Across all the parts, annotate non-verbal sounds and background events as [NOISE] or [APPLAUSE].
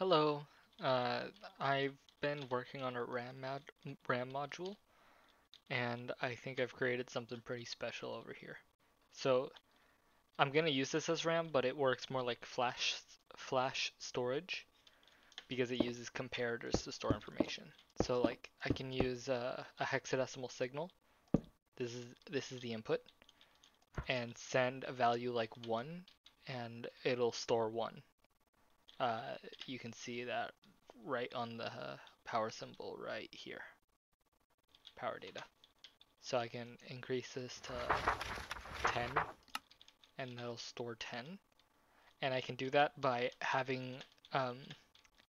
Hello. Uh, I've been working on a RAM mod RAM module, and I think I've created something pretty special over here. So I'm gonna use this as RAM, but it works more like flash flash storage because it uses comparators to store information. So like I can use uh, a hexadecimal signal. This is this is the input, and send a value like one, and it'll store one. Uh, you can see that right on the uh, power symbol right here. Power data. So I can increase this to 10 and that'll store 10. And I can do that by having um,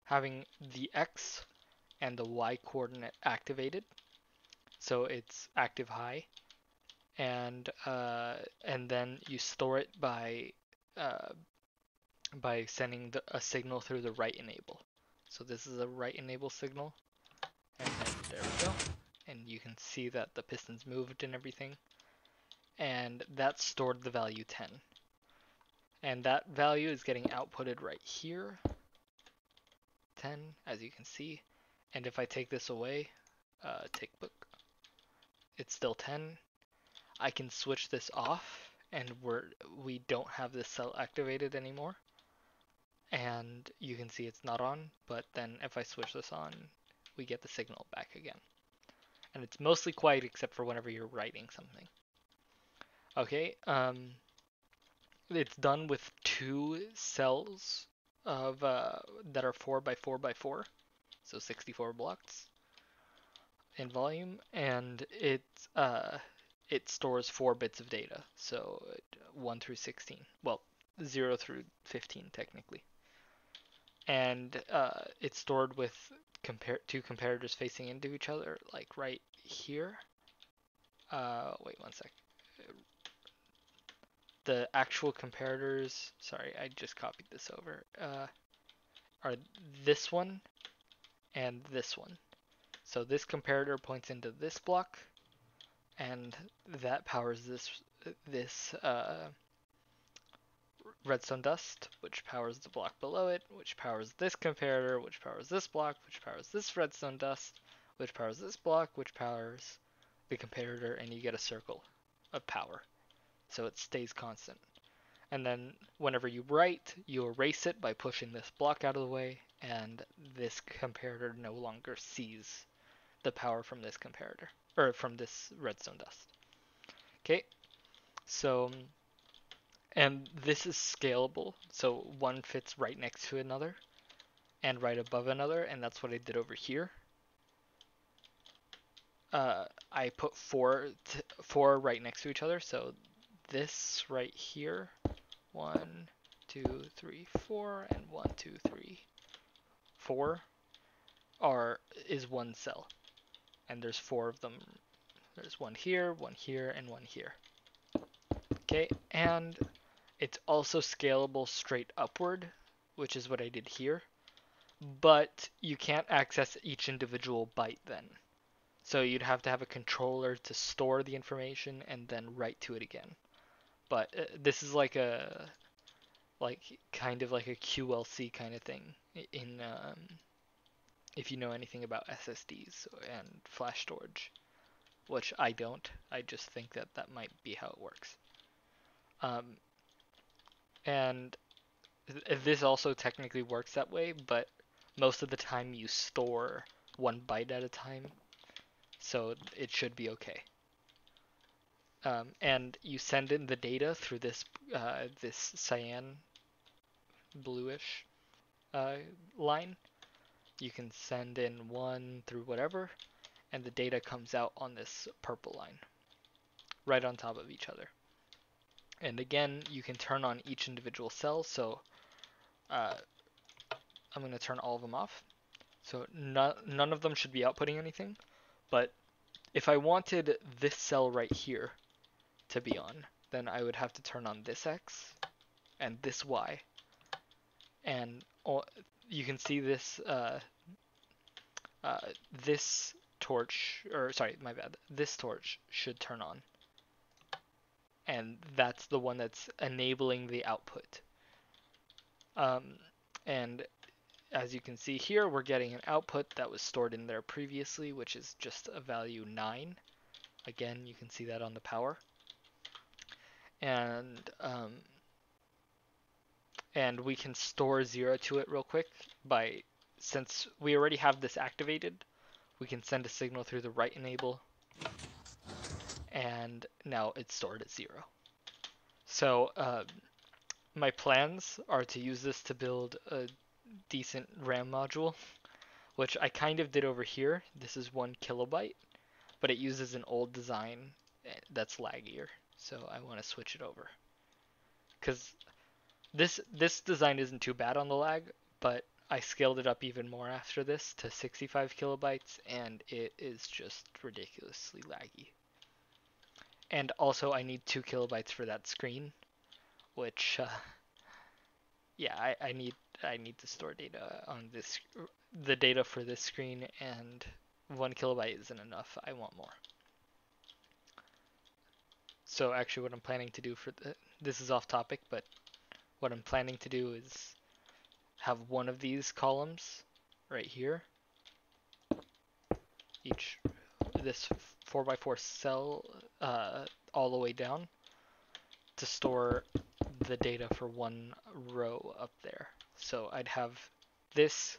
having the x and the y coordinate activated. So it's active high. And uh, and then you store it by uh, by sending the, a signal through the write enable. So this is a write enable signal. And then there we go. And you can see that the pistons moved and everything. And that stored the value 10. And that value is getting outputted right here. 10, as you can see. And if I take this away, uh, take book, it's still 10. I can switch this off and we're, we don't have this cell activated anymore and you can see it's not on, but then if I switch this on, we get the signal back again. And it's mostly quiet except for whenever you're writing something. Okay, um, it's done with two cells of uh, that are 4 by 4 by 4 so 64 blocks in volume, and it, uh, it stores 4 bits of data, so 1 through 16. Well, 0 through 15 technically and uh, it's stored with two comparators facing into each other, like right here. Uh, wait one sec. The actual comparators, sorry, I just copied this over, uh, are this one and this one. So this comparator points into this block, and that powers this this uh, redstone dust, which powers the block below it, which powers this comparator, which powers this block, which powers this redstone dust, which powers this block, which powers the comparator, and you get a circle of power. So it stays constant. And then whenever you write, you erase it by pushing this block out of the way, and this comparator no longer sees the power from this comparator, or from this redstone dust. Okay, so and this is scalable, so one fits right next to another and right above another, and that's what I did over here. Uh, I put four, four right next to each other, so this right here, one, two, three, four, and one, two, three, four, are is one cell, and there's four of them. There's one here, one here, and one here. Okay, and it's also scalable straight upward, which is what I did here. But you can't access each individual byte then. So you'd have to have a controller to store the information and then write to it again. But uh, this is like a like kind of like a QLC kind of thing in um, if you know anything about SSDs and flash storage, which I don't. I just think that that might be how it works. Um, and this also technically works that way, but most of the time you store one byte at a time, so it should be okay. Um, and you send in the data through this uh, this cyan bluish uh, line. You can send in one through whatever, and the data comes out on this purple line, right on top of each other. And again, you can turn on each individual cell. So uh, I'm going to turn all of them off. So no, none of them should be outputting anything. But if I wanted this cell right here to be on, then I would have to turn on this X and this Y. And all, you can see this uh, uh, this torch, or sorry, my bad, this torch should turn on and that's the one that's enabling the output. Um, and as you can see here, we're getting an output that was stored in there previously, which is just a value 9. Again, you can see that on the power. And um, and we can store 0 to it real quick by, since we already have this activated, we can send a signal through the write enable and now it's stored at 0. So um, my plans are to use this to build a decent RAM module, which I kind of did over here. This is one kilobyte, but it uses an old design eh, that's laggier, so I want to switch it over. Because this this design isn't too bad on the lag, but I scaled it up even more after this to 65 kilobytes, and it is just ridiculously laggy. And also, I need two kilobytes for that screen, which, uh, yeah, I, I need I need to store data on this, the data for this screen, and one kilobyte isn't enough. I want more. So actually, what I'm planning to do for the, this is off topic, but what I'm planning to do is have one of these columns right here, each this 4x4 cell uh, all the way down to store the data for one row up there. So I'd have this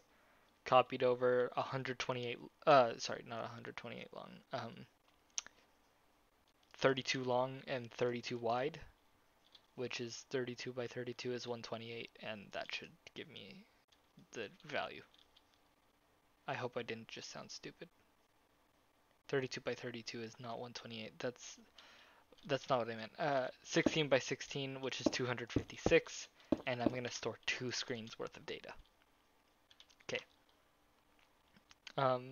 copied over 128, uh, sorry, not 128 long, um, 32 long and 32 wide, which is 32 by 32 is 128, and that should give me the value. I hope I didn't just sound stupid. 32 by 32 is not 128. That's that's not what I meant. Uh, 16 by 16, which is 256, and I'm going to store two screens worth of data. Okay. Um,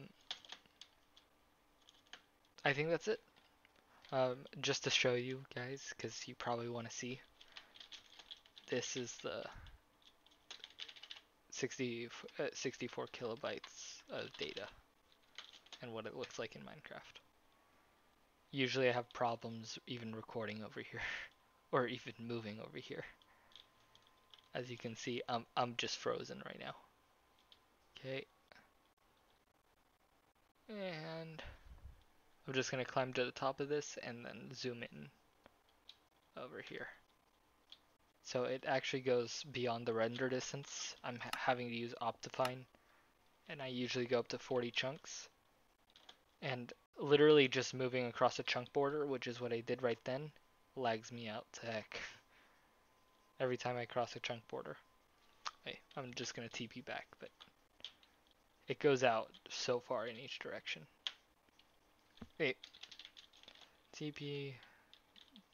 I think that's it. Um, just to show you guys, because you probably want to see. This is the 60, uh, 64 kilobytes of data and what it looks like in Minecraft. Usually I have problems even recording over here [LAUGHS] or even moving over here. As you can see, I'm, I'm just frozen right now. Okay. And I'm just going to climb to the top of this and then zoom in over here. So it actually goes beyond the render distance. I'm ha having to use Optifine and I usually go up to 40 chunks. And literally just moving across a chunk border, which is what I did right then, lags me out to heck. Every time I cross a chunk border. Hey, I'm just going to TP back, but it goes out so far in each direction. Wait. TP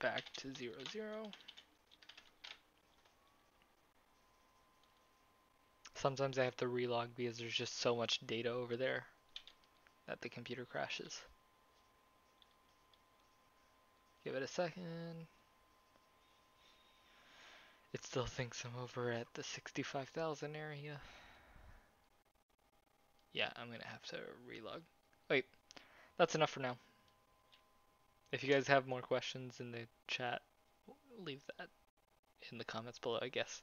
back to 0, 0. Sometimes I have to relog because there's just so much data over there that the computer crashes. Give it a second. It still thinks I'm over at the 65,000 area. Yeah, I'm gonna have to relog. Wait, that's enough for now. If you guys have more questions in the chat, leave that in the comments below, I guess.